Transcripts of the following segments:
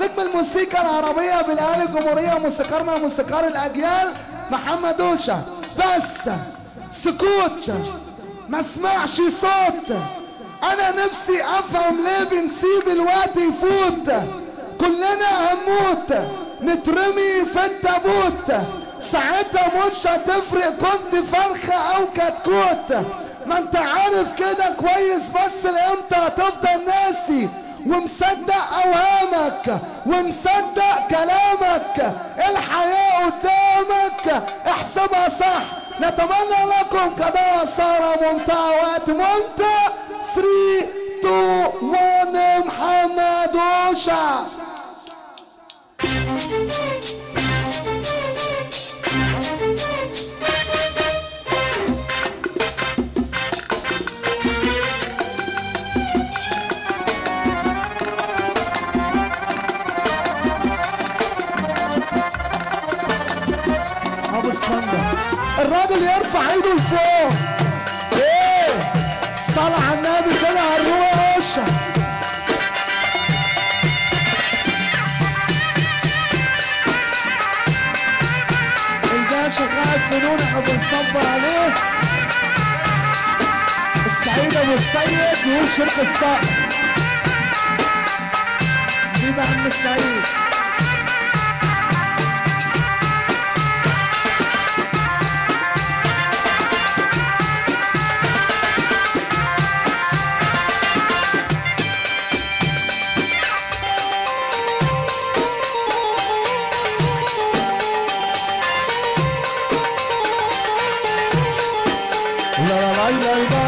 نجم الموسيقى العربية بالآل الجمهورية موسيقارنا موسيقار الأجيال محمد أوشا. بس سكوت ما اسمعش صوت. أنا نفسي أفهم ليه بنسيب الوقت يفوت. كلنا هنموت. نترمي في التابوت. ساعتها مش هتفرق كنت فرخة أو كتكوت. ما أنت عارف كده كويس بس الامتى هتفضل ناسي؟ ومصدق اوهامك ومصدق كلامك. الحياة قدامك. احسبها صح. نتمنى لكم قضاء سهرة ممتعة وقت ممتع. 3 2 1 محمد وشع لفوق إيه؟ على النبي كده هنروش الباشا قاعد فنون إحنا بنصبر عليه. السعيد أبو السيد يقول شركة صقر. حبيبي يا عم السعيد. bye, bye, lay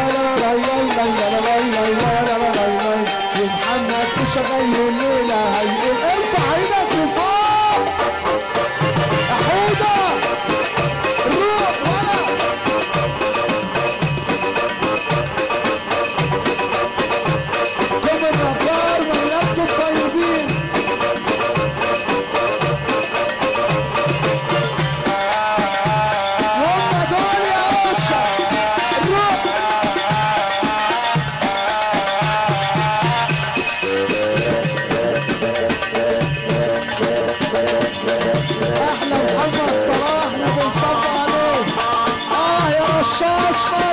Just.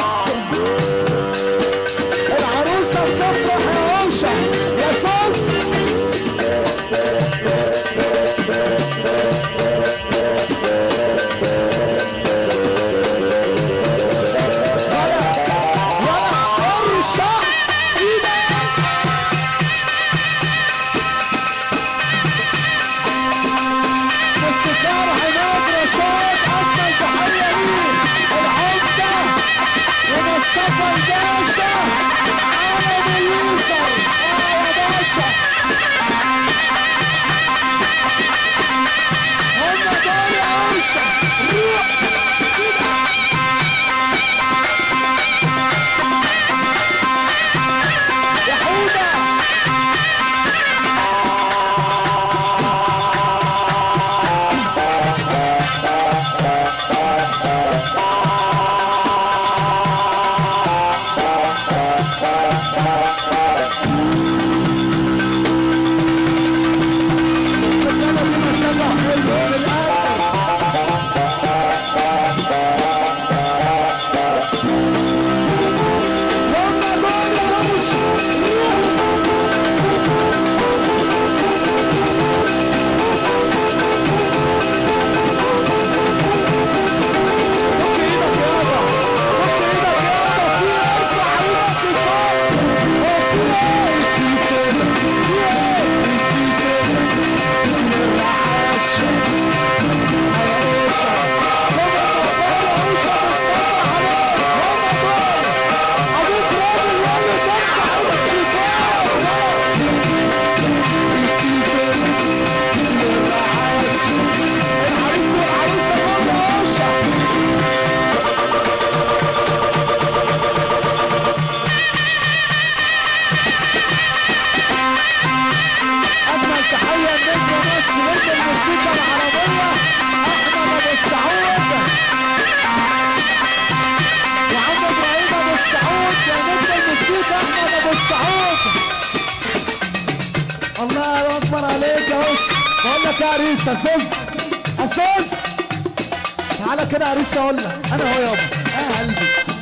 محمد ابو السعود الله اكبر عليك اهو بقول لك يا عريس اسس اسس تعالى كده يا عريس أقول لك أنا أهو يابا. يا قلبي.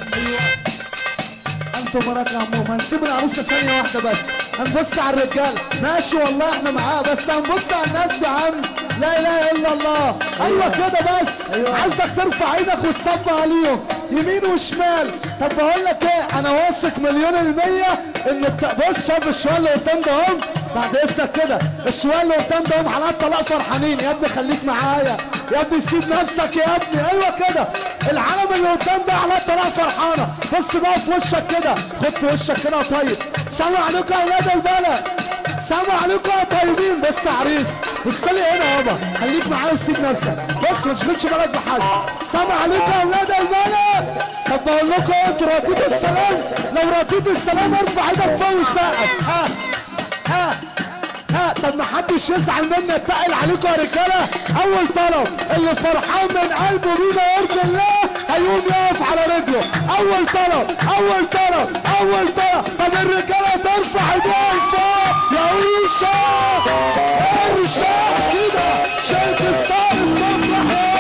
أيوه أنتوا مرات يا عمو هنسيب العروسه ثانية واحدة بس هنبص على الرجاله ماشي والله إحنا معاه بس هنبص على الناس يا عم لا اله الا الله أيوه كده بس أيوة. عايزك ترفع إيدك وتصب عليهم يمين وشمال طب بقول لك إيه أنا واثق مليون المية ان. بص شايف الشوال اللي قدام ده بعد إذنك كده الشوال اللي قدام ده هم حالات طلاق فرحانين يا ابني خليك معايا يا ابني سيب نفسك يا ابني. أيوه كده العالم اللي قدام ده حالات طلاق فرحانة. بص بقى في وشك كده خد في وشك كده طيب. سلام عليكم يا أولاد البلد. سلام عليكم يا طيبين يا عريس. بص لي هنا يابا خليك معايا وسيب نفسك. بص ما تشغلش بالك بحاجة. سلام عليكم يا أولاد البلد. طب بقول لكم أنتوا راتيتوا السلام؟ لو راتيتوا السلام ارفع إيدك فوق السقف. ها ها طب ما حدش يزعل منا اتقل عليكم يا رجالة. أول طلب اللي فرحان من قلبه بينا يرضي الله هيقوم يقف على رجله. أول طلب أول طلب أول طلب. طب الرجالة ترفع إيديها لفوق. يا قرشة قرشة كده شركه صار المفرح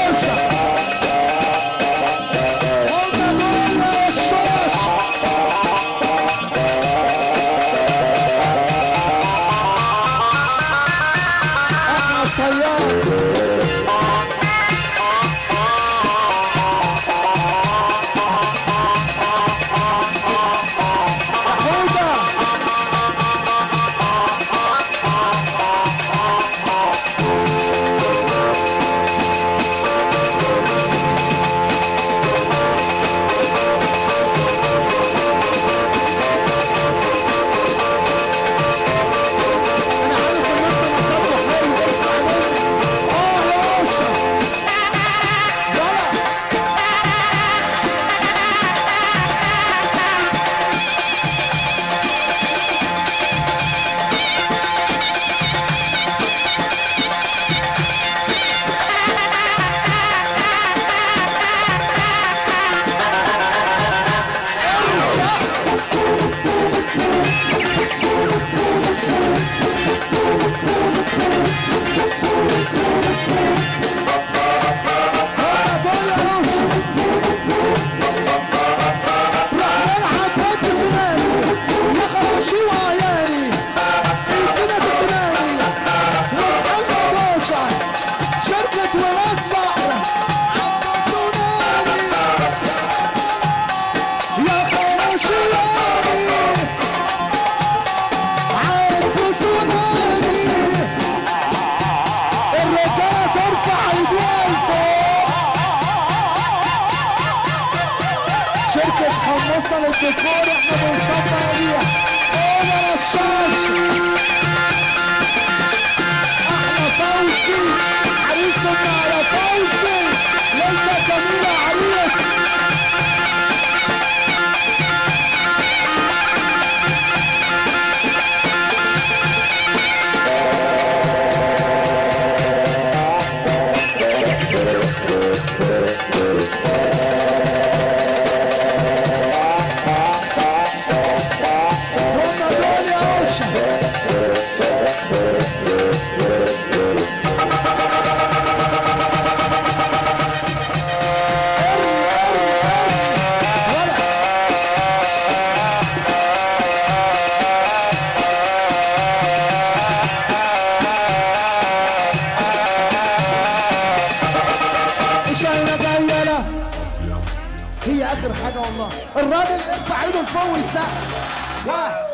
والله. الراجل ارفع ايده لفوق ويسقف ها.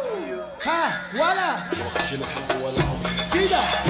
ها. ولا. كده.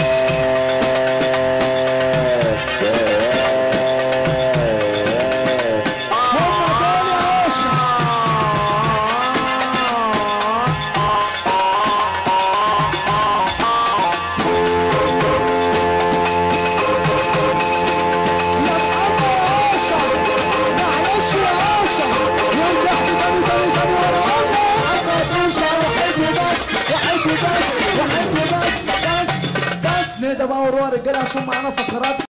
رجالة عشان معانا فقرات.